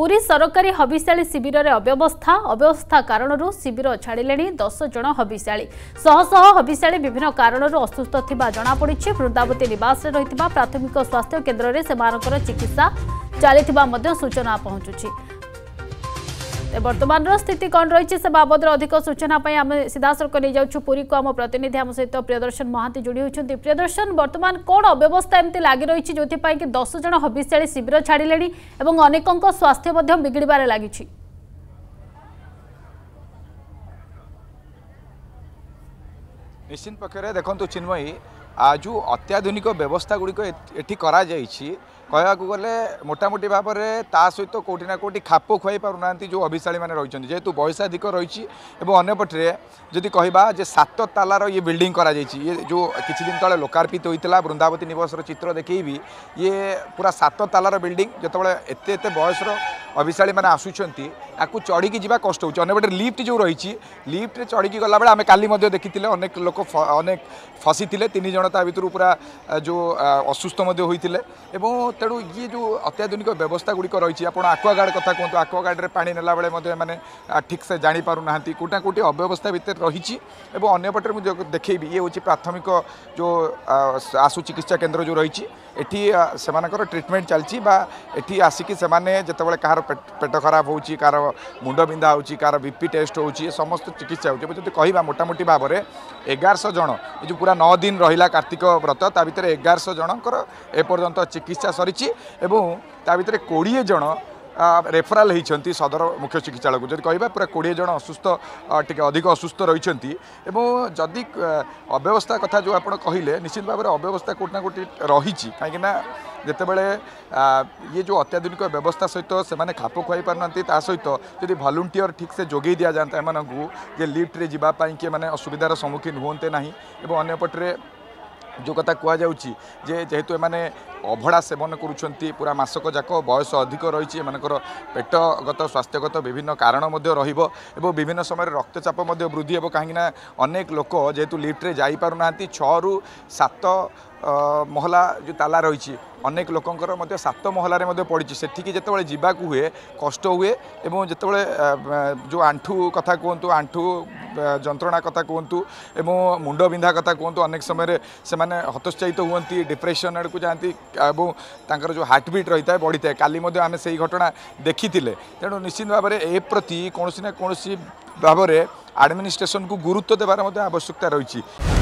ପୁରୀ ସରକାରୀ ହବିଶାଳି ଶିବିରରେ ଅବ୍ୟବସ୍ଥା ଅବ୍ୟବସ୍ଥା କାରଣରୁ ଶିବିର ଛାଡ଼ିଲେଣି ଦଶ ଜଣ ହବିଶାଳି ଶହ ଶହ ହବିଶାଳି ବିଭିନ୍ନ କାରଣରୁ ଅସୁସ୍ଥ ଥିବା ଜଣାପଡ଼ିଛି ବୃନ୍ଦାବତୀ ନିବାସରେ ରହିଥିବା ପ୍ରାଥମିକ ସ୍ୱାସ୍ଥ୍ୟ କେନ୍ଦ୍ରରେ ସେମାନଙ୍କର ଚିକିତ୍ସା ଚାଲିଥିବା ମଧ୍ୟ ସୂଚନା ପହଞ୍ଚୁଛି বর্তমানর স্থিতি কণ রয়েছে সে বাবদর অধিক সূচনা পাই আমি সিধাসলখ নিয়ে যাচ্ছু পুরীকে আমার প্রতিনিধি আমার সহ প্রিয়দর্শন মহাতি যোড়ি হয়েছেন প্রিয়দর্শন বর্তমান কোণ অব্যবস্থা এমতি লাগি রয়েছে যেপাই কি দশ জন হবিষ্যাড়ি শিবির ছাড়লে এবং অনেকঙ্ স্বাস্থ্য বিগিড়বার লাগিছে নিশ্চিত পক্ষে দেখুন চিন্ময়ী ଯେଉଁ ଅତ୍ୟାଧୁନିକ ବ୍ୟବସ୍ଥା ଗୁଡ଼ିକ ଏଠି କରାଯାଇଛି କହିବାକୁ ଗଲେ ମୋଟାମୋଟି ଭାବରେ ତା ସହିତ କେଉଁଠି ନା କେଉଁଠି ଖାପ ଖୁଆଇ ପାରୁନାହାନ୍ତି ଯେଉଁ ଅଭିଶାଳୀମାନେ ରହିଛନ୍ତି ଯେହେତୁ ବୟସାଧିକ ରହିଛି ଏବଂ ଅନ୍ୟପଟରେ ଯଦି କହିବା ଯେ ସାତ ତାଲାର ଇଏ ବିଲ୍ଡିଂ କରାଯାଇଛି ଇଏ ଯେଉଁ କିଛି ଦିନ ତଳେ ଲୋକାର୍ପିତ ହୋଇଥିଲା ବୃନ୍ଦାବତୀ ନିବାସର ଚିତ୍ର ଦେଖେଇବି ଇଏ ପୁରା ସାତ ତାଲାର ବିଲ୍ଡିଂ ଯେତେବେଳେ ଏତେ ଏତେ ବୟସର ଅଭିଶାଳୀମାନେ ଆସୁଛନ୍ତି ଆକୁ ଚଢ଼ିକି ଯିବା କଷ୍ଟ ହେଉଛି ଅନ୍ୟପଟେ ଲିଫ୍ଟ ଯେଉଁ ରହିଛି ଲିଫ୍ଟରେ ଚଢ଼ିକି ଗଲାବେଳେ ଆମେ କାଲି ମଧ୍ୟ ଦେଖିଥିଲେ ଅନେକ ଲୋକ ଅନେକ ଫସିଥିଲେ ତିନି ଜଣ ତା ଭିତରୁ ପୁରା ଯେଉଁ ଅସୁସ୍ଥ ମଧ୍ୟ ହୋଇଥିଲେ ଏବଂ ତେଣୁ ଇଏ ଯେଉଁ ଅତ୍ୟାଧୁନିକ ବ୍ୟବସ୍ଥା ଗୁଡ଼ିକ ରହିଛି ଆପଣ ଆକ୍ୱାଗାର୍ଡ଼ କଥା କୁହନ୍ତୁ ଆକ୍ୱାଗାର୍ଡ଼ରେ ପାଣି ନେଲାବେଳେ ମଧ୍ୟ ଏମାନେ ଠିକ୍ ସେ ଜାଣିପାରୁନାହାନ୍ତି କେଉଁଟା କେଉଁଠି ଅବ୍ୟବସ୍ଥା ଭିତରେ ରହିଛି ଏବଂ ଅନ୍ୟପଟରେ ମୁଁ ଦେଖେଇବି ଇଏ ହେଉଛି ପ୍ରାଥମିକ ଯେଉଁ ଆଶୁ ଚିକିତ୍ସା କେନ୍ଦ୍ର ଯେଉଁ ରହିଛି ଏଠି ସେମାନଙ୍କର ଟ୍ରିଟମେଣ୍ଟ ଚାଲିଛି ବା ଏଠି ଆସିକି ସେମାନେ ଯେତେବେଳେ କାହାର ପେଟ ଖରାପ ହେଉଛି କାହାର মুন্ড বিন্ধা হচ্ছে কার বিপি টেস্ট হচ্ছে সমস্ত চিকিৎসা হচ্ছে যদি কহা মোটামুটি ভাবে এগারশ জন এই যে পুরা নয় দিন রহিলা কার্তিক ব্রত তা ভিতরে এগারশ জনকর এপর্যন্ত চিকিৎসা সরিছি এবং তা ভিতরে কোড়িয়ে জন रेफराल होती सदर मुख्य चिकित्सा को जी कह पूरा कोड़े जन असुस्थ टे अधिक असुस्थ रही जदि अव्यवस्था कथ जो आप कहले निश्चित भाव में अव्यवस्था कौट ना कौटी रही कहीं जितेबले ये जो अत्याधुनिक व्यवस्था सहित तो से खाप खुआई पार ना ता सहित तो जो भलंटीयर ठीक से जोगे दि जाता है लिफ्ट्रे जाए कि असुविधार सम्मुखीन हेना और अंपटे ଯେଉଁ କଥା କୁହାଯାଉଛି ଯେ ଯେହେତୁ ଏମାନେ ଅଭଡ଼ା ସେବନ କରୁଛନ୍ତି ପୁରା ମାସକ ଯାକ ବୟସ ଅଧିକ ରହିଛି ଏମାନଙ୍କର ପେଟଗତ ସ୍ୱାସ୍ଥ୍ୟଗତ ବିଭିନ୍ନ କାରଣ ମଧ୍ୟ ରହିବ ଏବଂ ବିଭିନ୍ନ ସମୟରେ ରକ୍ତଚାପ ମଧ୍ୟ ବୃଦ୍ଧି ହେବ କାହିଁକିନା ଅନେକ ଲୋକ ଯେହେତୁ ଲିଫ୍ଟରେ ଯାଇପାରୁନାହାନ୍ତି ଛଅରୁ ସାତ ମହଲା ଯେଉଁ ତାଲା ରହିଛି ଅନେକ ଲୋକଙ୍କର ମଧ୍ୟ ସାତ ମହଲାରେ ମଧ୍ୟ ପଡ଼ିଛି ସେଠିକି ଯେତେବେଳେ ଯିବାକୁ ହୁଏ କଷ୍ଟ ହୁଏ ଏବଂ ଯେତେବେଳେ ଯେଉଁ ଆଣ୍ଠୁ କଥା କୁହନ୍ତୁ ଆଣ୍ଠୁ ଯନ୍ତ୍ରଣା କଥା କୁହନ୍ତୁ ଏବଂ ମୁଣ୍ଡ ବିନ୍ଧା କଥା କୁହନ୍ତୁ ଅନେକ ସମୟରେ ସେମାନେ ହତୋତ୍ସାହିତ ହୁଅନ୍ତି ଡିପ୍ରେସନ୍ ଆଡ଼କୁ ଯାଆନ୍ତି ଏବଂ ତାଙ୍କର ଯେଉଁ ହାର୍ଟବିଟ୍ ରହିଥାଏ ବଢ଼ିଥାଏ କାଲି ମଧ୍ୟ ଆମେ ସେଇ ଘଟଣା ଦେଖିଥିଲେ ତେଣୁ ନିଶ୍ଚିତ ଭାବରେ ଏ ପ୍ରତି କୌଣସି ନା କୌଣସି ଭାବରେ ଆଡ଼ମିନିଷ୍ଟ୍ରେସନକୁ ଗୁରୁତ୍ୱ ଦେବାର ମଧ୍ୟ ଆବଶ୍ୟକତା ରହିଛି